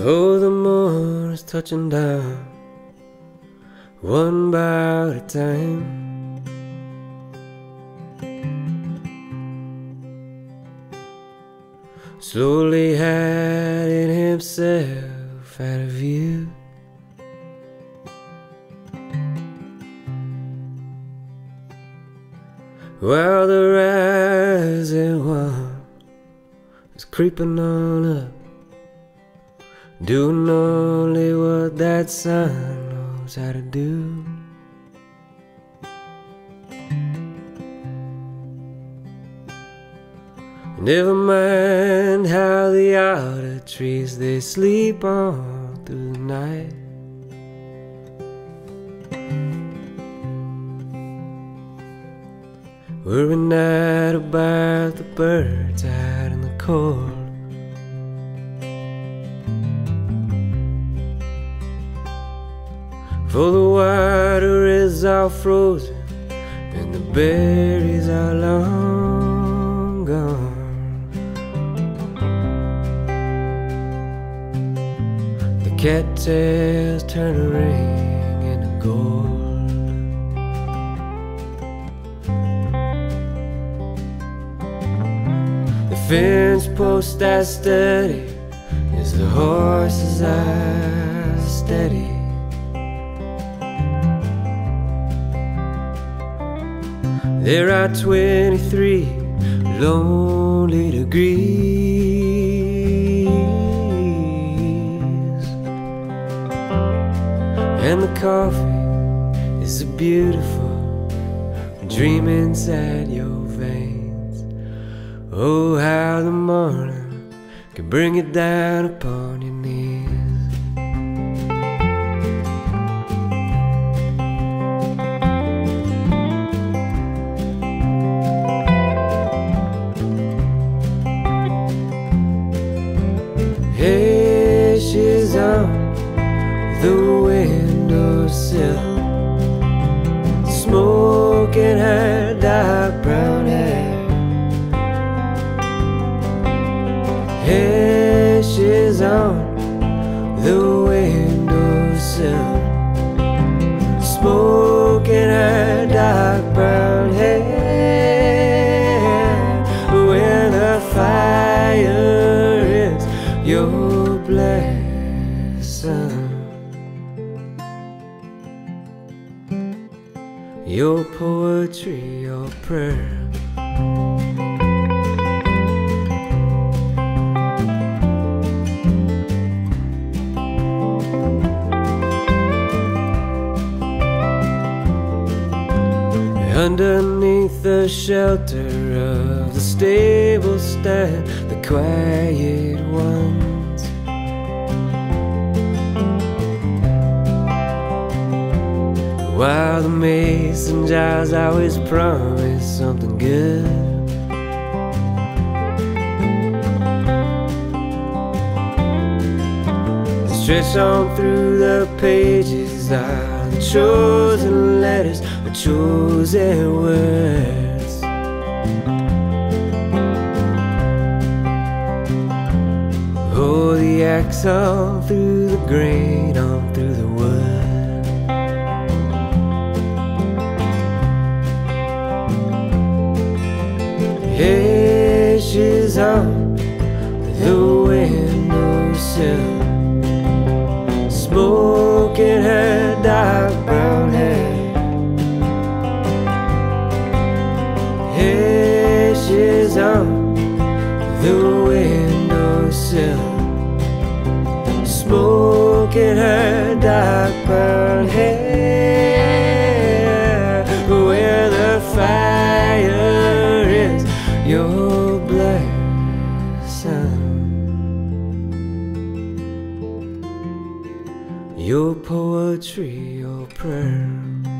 Oh, the moon is touching down, one bout at a time. Slowly hiding himself out of view. While the rising one is creeping on up, doing only what that sun knows how to do. Never mind how the outer trees they sleep on through the night. Worry not about the birds out in the cold. For the water is all frozen and the berries are long gone. The cattails turn a ring into gold. The fence post I study is the horses I steady. There are 23 lonely degrees, and the coffee is a beautiful dream inside your veins. Oh, how the morning can bring it down upon your windowsill, smoking her dark brown hair. Hey, she's on the windowsill, smoking her dark brown hair. Where the fire is your blessing. Your poetry, your prayer. Underneath the shelter of the stable stand the quiet ones. While the mason jars always promise something good. Stretch on through the pages are the chosen letters, the chosen words. Oh, the axe on through the grain, on through the wood. She's on the windowsill, smoking her dark brown hair. Hey, she's on the windowsill, smoking her dark brown your poetry your prayer.